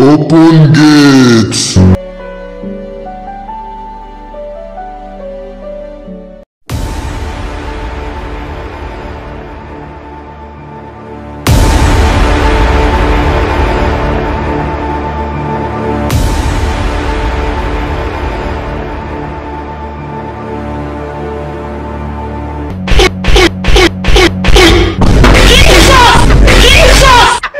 Open gate.